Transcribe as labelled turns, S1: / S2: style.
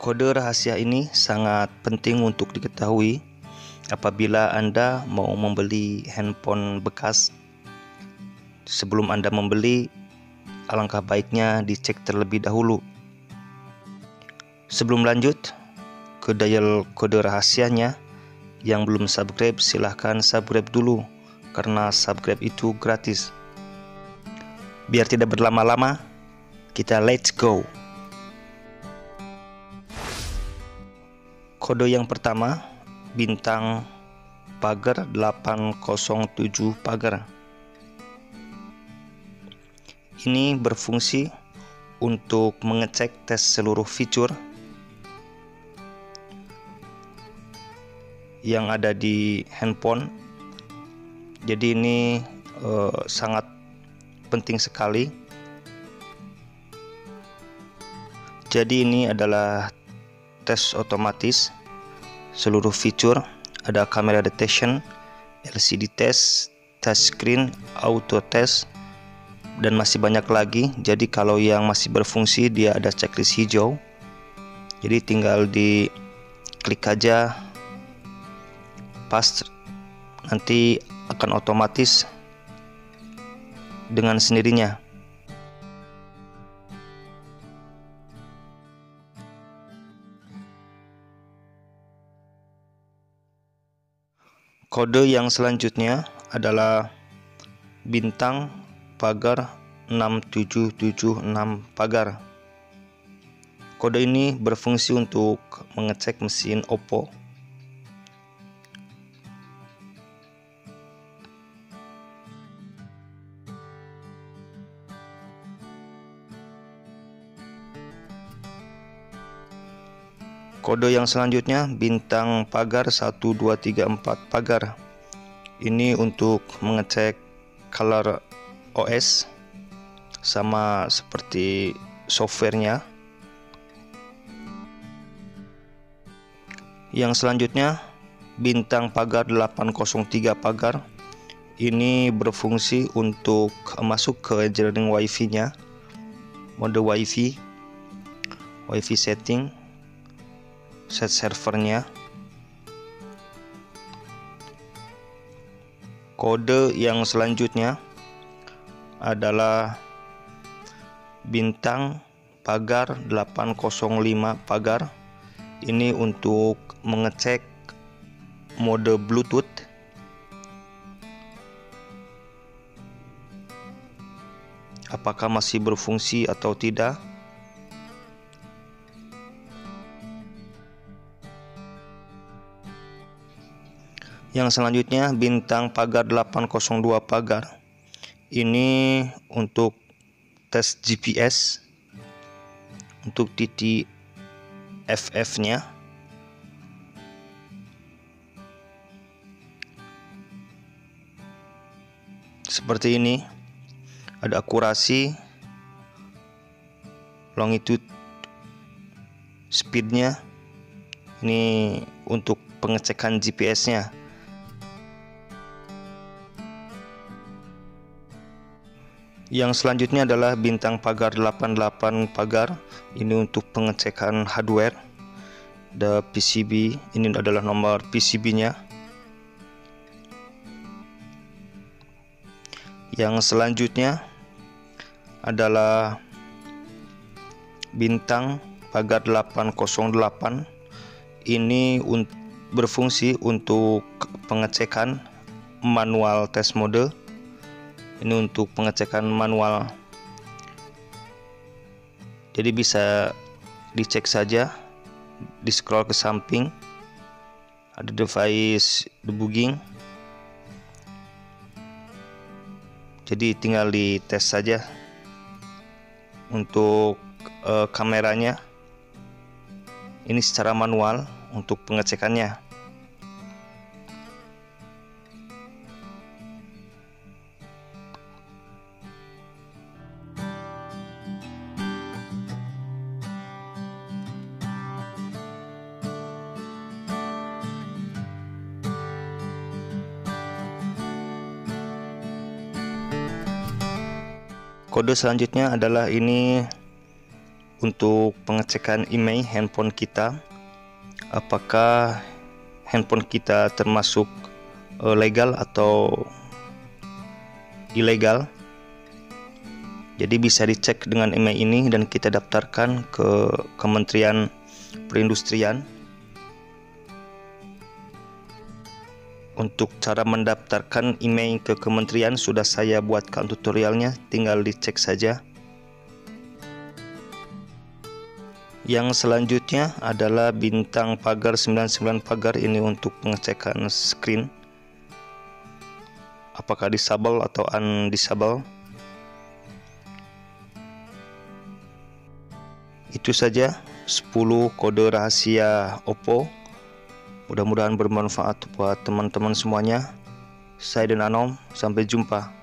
S1: Kode rahasia ini sangat penting untuk diketahui apabila Anda mau membeli handphone bekas. Sebelum Anda membeli, alangkah baiknya dicek terlebih dahulu. Sebelum lanjut ke dial kode rahasianya, yang belum subscribe silahkan subscribe dulu karena subscribe itu gratis. Biar tidak berlama-lama, kita let's go. Kode yang pertama bintang pagar 807 pagar. Ini berfungsi untuk mengecek tes seluruh fitur yang ada di handphone. Jadi ini uh, sangat penting sekali. Jadi ini adalah tes otomatis seluruh fitur ada kamera detection, LCD test, touchscreen, auto test dan masih banyak lagi. Jadi kalau yang masih berfungsi dia ada checklist hijau. Jadi tinggal di klik aja pas nanti akan otomatis dengan sendirinya. Kode yang selanjutnya adalah bintang pagar 6776 pagar. Kode ini berfungsi untuk mengecek mesin Oppo. Kode yang selanjutnya bintang pagar 1234 pagar. Ini untuk mengecek color OS sama seperti softwarenya. Yang selanjutnya bintang pagar 803 pagar. Ini berfungsi untuk masuk ke jaringan WiFi-nya. Mode WiFi, WiFi setting, set servernya. Kode yang selanjutnya adalah bintang pagar 805 pagar. Ini untuk mengecek mode bluetooth. Apakah masih berfungsi atau tidak Yang selanjutnya bintang pagar 802 pagar. Ini untuk tes GPS untuk titik FF-nya. Seperti ini. Ada akurasi longitude speednya ini untuk pengecekan GPS-nya Yang selanjutnya adalah bintang pagar 88 pagar. Ini untuk pengecekan hardware. The PCB ini adalah nomor PCB-nya. Yang selanjutnya adalah bintang pagar 808. Ini berfungsi untuk pengecekan manual test mode ini untuk pengecekan manual. Jadi bisa dicek saja di scroll ke samping. Ada device debugging. Jadi tinggal di tes saja untuk uh, kameranya. Ini secara manual untuk pengecekannya Kode selanjutnya adalah ini. Untuk pengecekan email handphone kita apakah handphone kita termasuk uh, legal atau ilegal? Jadi bisa dicek dengan email ini dan kita daftarkan ke Kementerian Perindustrian Untuk cara mendaftarkan email ke kementerian sudah saya buatkan tutorialnya, tinggal dicek saja. Yang selanjutnya adalah bintang pagar 99 pagar ini untuk pengecekan screen. Apakah disable atau undisable. Itu saja 10 kode rahasia Oppo Mudah-mudahan bermanfaat buat teman-teman semuanya. Saya dan Anom, sampai jumpa.